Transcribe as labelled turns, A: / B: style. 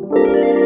A: Música